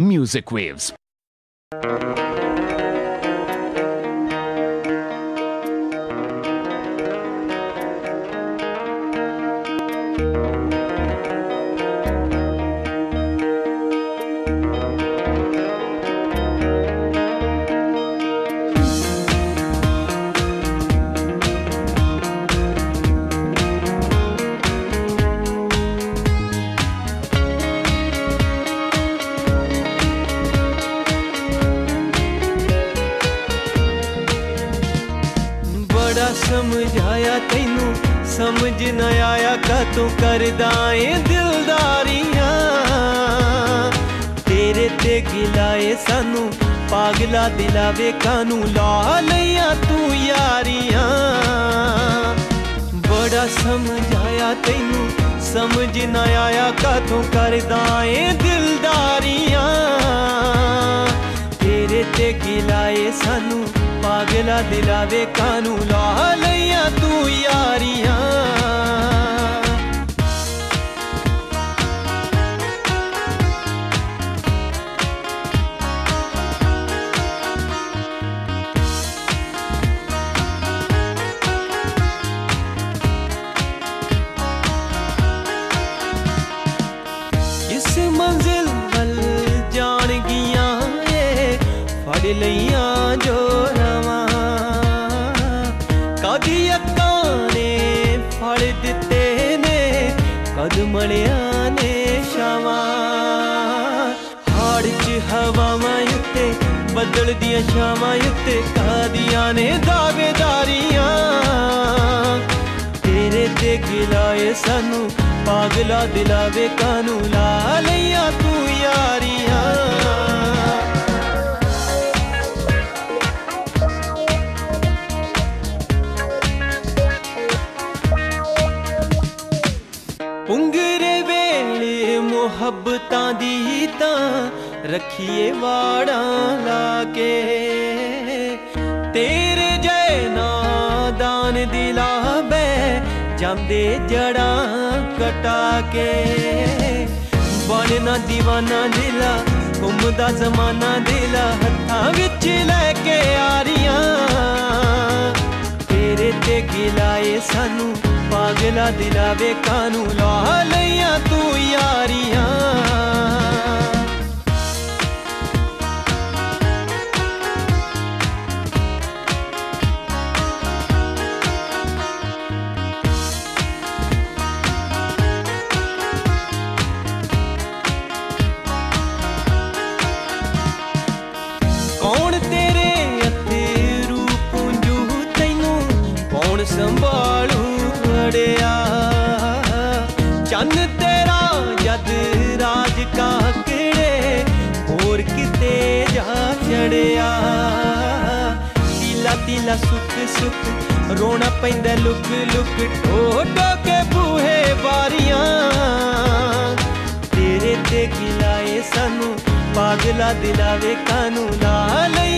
Music Waves. ਸਮਝਾਇਆ ਤੈਨੂੰ, ਸਮਝ ਨਾ ਆਇਆ ਕਾ ਤੂੰ ਕਰਦਾ ਏ ਦਿਲਦਾਰੀਆਂ। ਤੇਰੇ ਤੇ ਗਿਲਾਏ ਸਾਨੂੰ, ਪਾਗਲਾ ਦਿਲਾਵੇ ਕਾਨੂੰ ਲਾ ਲਈਆਂ ਤੂੰ ਯਾਰੀਆਂ। ਬੜਾ ਸਮਝਾਇਆ ਤੈਨੂੰ, ਸਮਝ ਨਾ ਆਇਆ ਕਾ ਤੂੰ ਕਰਦਾ ਏ ਦਿਲਦਾਰੀਆਂ। ਤੇਰੇ ਗਿਲਾਏ ਸਾਨੂੰ ਪਾਗਲਾ ਦਿਲਾਵੇ ਕਾਨੂੰ ਲਾ ਲਈਆਂ ਤੂੰ ਯਾਰੀਆਂ। ਲਈਆਂ ਜੋ ਰਵਾਂ। ਕਦੀ ਅੱਕਾਂ ਨੇ ਫੜ ਦਿੱਤੇ ਨੇ ਕਦ ਮਲਿਆਂ ਨੇ ਸ਼ਾਵਾਂ ਹਾੜ 'ਚ ਹਵਾਵਾਂ ਉੱਤੇ, ਬੱਦਲ ਦੀਆਂ ਛਾਵਾਂ ਉੱਤੇ ਕਾਦੀਆਂ ਨੇ ਦਾਵੇਦਾਰੀਆਂ ਤੇਰੇ ਤੇ ਗਿਲਾਏ ਸਾਨੂੰ, ਪਾਗਲਾ ਦਿਲਾਵੇ ਕਾਨੂੰ ਲਾਲ ਮੁਹੱਬਤਾਂ ਦੀ ਤਾਂ ਰੱਖੀਏ ਵਾੜਾਂ ਲਾ ਕੇ। ਤੇਰੇ ਜੈ ਨਾਦਾਨ ਦਿਲਾ ਬੈ ਜਾਂਦੇ ਜੜਾਂ ਕਟਾ ਕੇ। ਬਣਨਾ دیਵਾਨਾ ਦਿਲਾ ਘੁੰਮਦਾ ਜ਼ਮਾਨਾ ਦਿਲਾ ਹੱਥਾਂ ਵਿੱਚ ਲੈ ਕੇ ਆਰੀਆਂ ਤੇ ਗਿਲਾਏ ਸਾਨੂੰ ਪਾਗਲਾ ਦਿਲਾਵੇ ਕਾਨੂੰ। ਲਾ ਲਈਆਂ ਤੂੰ ਯਾਰੀਆਂ। ਸੰਭਾਲੂ ਅੜਿਆ ਚੰਨ ਤੇਰਾ ਜਦ ਰਾਜ ਕਾਕੜੇ, ਹੋਰ ਕਿਤੇ ਜਾ ਚੜਿਆ। ਤੀਲਾ ਤੀਲਾ ਸੁੱਕ ਸੁੱਕ ਰੋਣਾ ਪੈਂਦਾ ਲੁਕ ਲੁਕ ਢੋ ਢੋ ਕੇ ਬੂਹੇ ਬਾਰੀਆਂ ਤੇਰੇ ਤੇ ਗਿਲਾਏ ਸਾਨੂੰ, ਪਾਗਲਾ ਦਿਲਾਵੇ ਕਾਨੂੰ ਲਾ ਲਈਆਂ